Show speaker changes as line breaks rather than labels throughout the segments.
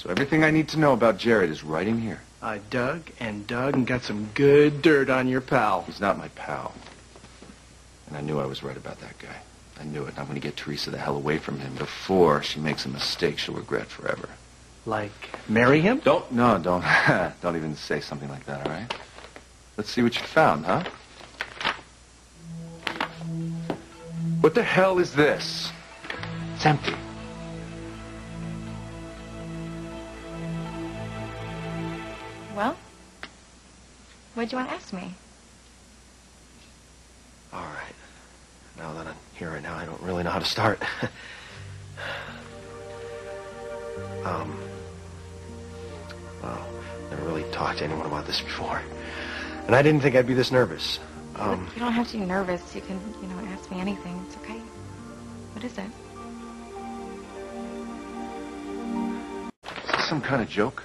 So everything I need to know about Jared is right in here.
I dug and dug and got some good dirt on your pal.
He's not my pal. And I knew I was right about that guy. I knew it. I'm going to get Theresa the hell away from him before she makes a mistake she'll regret forever.
Like, marry him?
Don't, no, don't, don't even say something like that, all right? Let's see what you found, huh? What the hell is this? It's empty.
Well, what'd you want to ask me?
All right. Now that I'm here right now, I don't really know how to start. um, well, never really talked to anyone about this before. And I didn't think I'd be this nervous. Um,
you don't have to be nervous. You can, you know, ask me anything. It's okay. What is it?
Is this some kind of joke?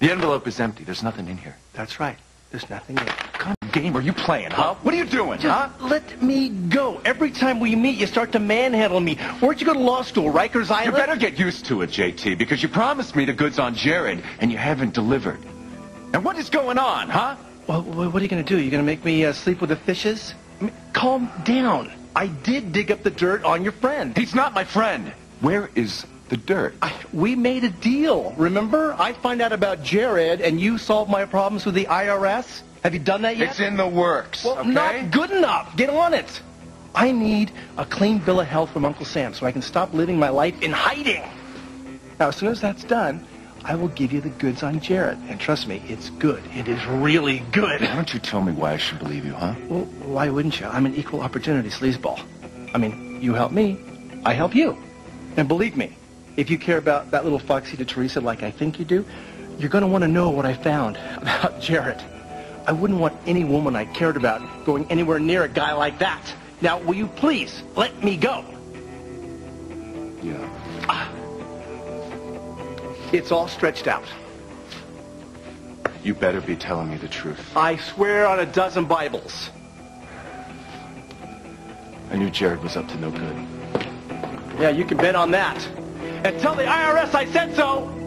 The envelope is empty. There's nothing in here.
that's right. There's nothing in it.
What kind of game are you playing, huh? What are you doing, huh?
Let me go. Every time we meet, you start to manhandle me. Where'd you go to law school? Rikers Island?
You better get used to it, JT, because you promised me the goods on Jared, and you haven't delivered. And what is going on, huh?
Well, what are you going to do? You going to make me uh, sleep with the fishes? I mean, calm down. I did dig up the dirt on your friend.
He's not my friend. Where is the dirt?
I, we made a deal, remember? I find out about Jared, and you solve my problems with the IRS. Have you done that yet?
It's in the works,
well,
okay?
not good enough. Get on it. I need a clean bill of health from Uncle Sam so I can stop living my life in hiding. Now, as soon as that's done, I will give you the goods on Jared. And trust me, it's good. It is really good.
Why don't you tell me why I should believe you, huh?
Well, why wouldn't you? I'm an equal opportunity sleazeball. I mean, you help me, I help you. And believe me, if you care about that little foxy to Theresa like I think you do, you're going to want to know what I found about Jared. I wouldn't want any woman I cared about going anywhere near a guy like that. Now, will you please let me go?
Yeah. Ah.
It's all stretched out.
You better be telling me the truth.
I swear on a dozen Bibles.
I knew Jared was up to no good.
Yeah, you can bet on that. And tell the IRS I said so.